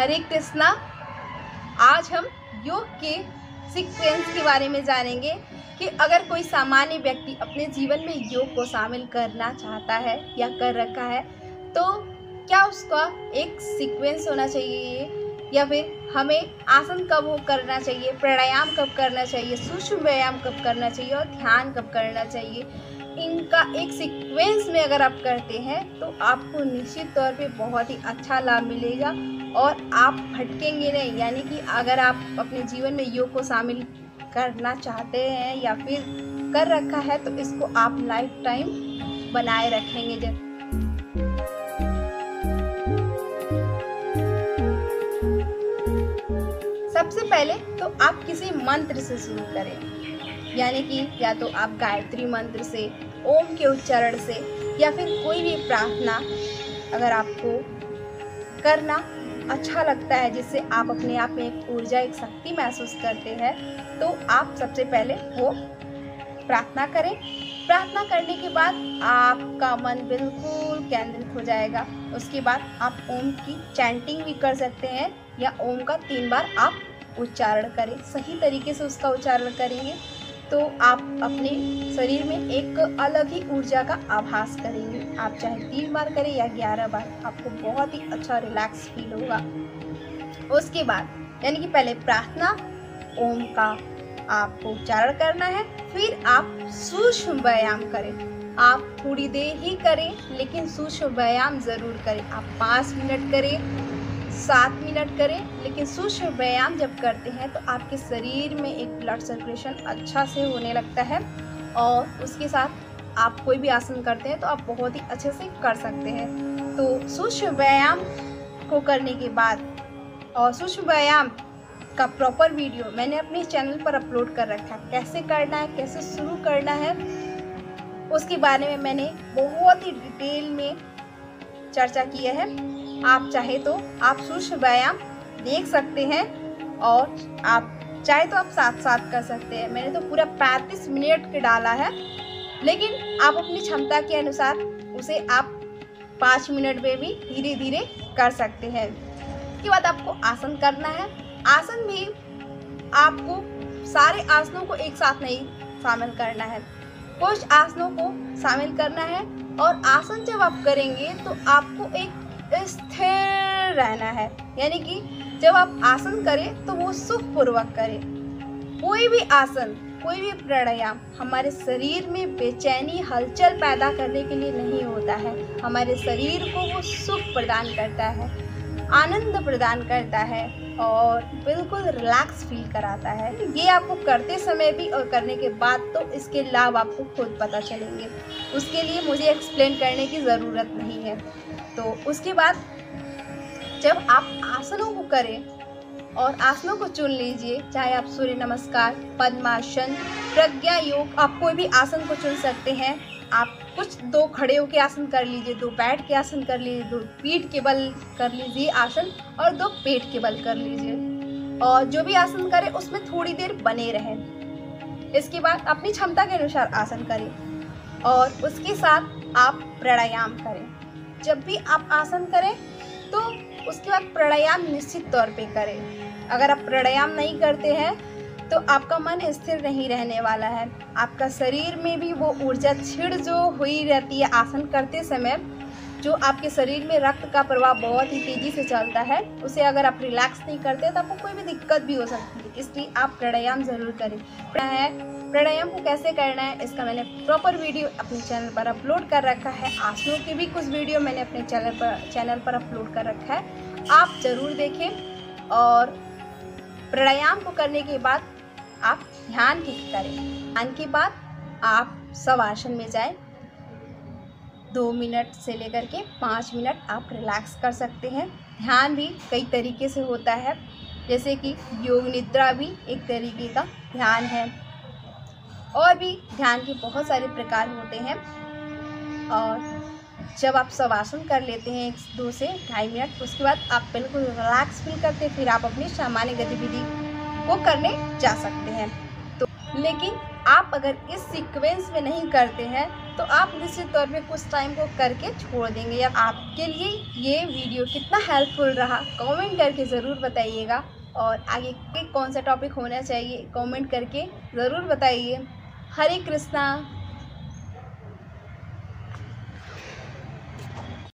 हरे कृष्णा, आज हम योग के सीक्वेंस के बारे में जानेंगे कि अगर कोई सामान्य व्यक्ति अपने जीवन में योग को शामिल करना चाहता है या कर रखा है तो क्या उसका एक सीक्वेंस होना चाहिए या फिर हमें आसन कब वो करना चाहिए, प्राणायाम कब करना चाहिए, सूक्ष्म व्यायाम कब करना चाहिए और ध्यान कब करना चाहिए, इनका एक सीक्वेंस में अगर आप करते हैं तो आपको निश्चित तौर पे बहुत ही अच्छा लाभ मिलेगा और आप भटकेंगे नहीं। यानी कि अगर आप अपने जीवन में योग को शामिल करना चाहते हैं या फिर कर रखा है तो इसको आप लाइफ टाइम बनाए रखेंगे। सबसे पहले तो आप किसी मंत्र से शुरू करें। यानी कि या तो आप गायत्री मंत्र से, ओम के उच्चारण से, या फिर कोई भी प्रार्थना अगर आपको करना अच्छा लगता है, जिससे आप अपने आप में एक ऊर्जा, एक शक्ति महसूस करते हैं तो आप सबसे पहले वो प्रार्थना करें। प्रार्थना करने के बाद आपका मन बिल्कुल केंद्रित हो जाएगा। उसके बाद आप ओम की चैंटिंग भी कर सकते हैं, या ओम का तीन बार आप उच्चारण करें। सही तरीके से उसका उच्चारण करेंगे तो आप अपने शरीर में एक अलग ही ऊर्जा का आभास करेंगे। आप चाहे तीन बार करें या ग्यारह बार, आपको बहुत ही अच्छा रिलैक्स फील होगा। उसके बाद, यानी कि पहले प्रार्थना, ओम का आपको उच्चारण करना है, फिर आप सूक्ष्म व्यायाम करें। आप थोड़ी देर ही करें, लेकिन सूक्ष्म व्यायाम ज़रूर करें। आप पाँच मिनट करें सात मिनट करें, लेकिन सूक्ष्म व्यायाम जब करते हैं तो आपके शरीर में एक ब्लड सर्कुलेशन अच्छा से होने लगता है और उसके साथ आप कोई भी आसन करते हैं तो आप बहुत ही अच्छे से कर सकते हैं। तो सूक्ष्म व्यायाम को करने के बाद और सूक्ष्म व्यायाम का प्रॉपर वीडियो मैंने अपने चैनल पर अपलोड कर रखा है। कैसे करना है, कैसे शुरू करना है, उसके बारे में मैंने बहुत ही डिटेल में चर्चा की है। आप चाहे तो आप सूक्ष्म व्यायाम देख सकते हैं और आप चाहे तो आप साथ साथ कर सकते हैं। मैंने तो पूरा पैंतीस मिनट के डाला है, लेकिन आप अपनी क्षमता के अनुसार उसे आप पाँच मिनट में भी धीरे धीरे कर सकते हैं। उसके बाद आपको आसन करना है। आसन भी आपको सारे आसनों को एक साथ नहीं शामिल करना है। कुछ आसनों को शामिल करना है और आसन जब आप करेंगे तो आपको एक स्थिर रहना है। यानी कि जब आप आसन करें तो वो सुखपूर्वक करें। कोई भी आसन, कोई भी प्राणायाम हमारे शरीर में बेचैनी, हलचल पैदा करने के लिए नहीं होता है। हमारे शरीर को वो सुख प्रदान करता है, आनंद प्रदान करता है और बिल्कुल रिलैक्स फील कराता है। ये आपको करते समय भी और करने के बाद तो इसके लाभ आपको खुद पता चलेंगे। उसके लिए मुझे एक्सप्लेन करने की ज़रूरत नहीं है। तो उसके बाद जब आप आसनों को करें और आसनों को चुन लीजिए, चाहे आप सूर्य नमस्कार, पद्मासन, प्रज्ञा योग, आप कोई भी आसन को चुन सकते हैं। आप कुछ दो खड़े होकर आसन कर लीजिए, दो बैठ के आसन कर लीजिए, दो पीठ के बल कर लीजिए आसन और दो पेट के बल कर लीजिए। और जो भी आसन करें, उसमें थोड़ी देर बने रहें। इसके बाद अपनी क्षमता के अनुसार आसन करें और उसके साथ आप प्राणायाम करें। जब भी आप आसन करें तो उसके बाद प्राणायाम निश्चित तौर पे करें। अगर आप प्राणायाम नहीं करते हैं तो आपका मन स्थिर नहीं रहने वाला है। आपका शरीर में भी वो ऊर्जा छिड़ जो हुई रहती है आसन करते समय, जो आपके शरीर में रक्त का प्रवाह बहुत ही तेज़ी से चलता है, उसे अगर आप रिलैक्स नहीं करते तो आपको कोई भी दिक्कत भी हो सकती है। इसलिए आप प्राणायाम ज़रूर करें। है प्राणायाम को कैसे करना है, इसका मैंने प्रॉपर वीडियो अपने चैनल पर अपलोड कर रखा है। आसनों की भी कुछ वीडियो मैंने अपने चैनल पर चैनल पर अपलोड कर रखा है। आप ज़रूर देखें और प्राणायाम को करने के बाद आप ध्यान की करें। ध्यान के बाद आप सवासन में जाएँ। दो मिनट से लेकर के पाँच मिनट आप रिलैक्स कर सकते हैं। ध्यान भी कई तरीके से होता है। जैसे कि योग निद्रा भी एक तरीके का ध्यान है। और भी ध्यान के बहुत सारे प्रकार होते हैं। और जब आप शवासन कर लेते हैं एक, दो से ढाई मिनट, उसके बाद आप बिल्कुल रिलैक्स फील करते हैं, फिर आप अपनी सामान्य गतिविधि को करने जा सकते हैं। तो लेकिन आप अगर इस सीक्वेंस में नहीं करते हैं तो आप निश्चित तौर पे कुछ टाइम को करके छोड़ देंगे। या आपके लिए ये वीडियो कितना हेल्पफुल रहा कमेंट करके ज़रूर बताइएगा। और आगे के कौन सा टॉपिक होना चाहिए कमेंट करके ज़रूर बताइए। हरे कृष्णा।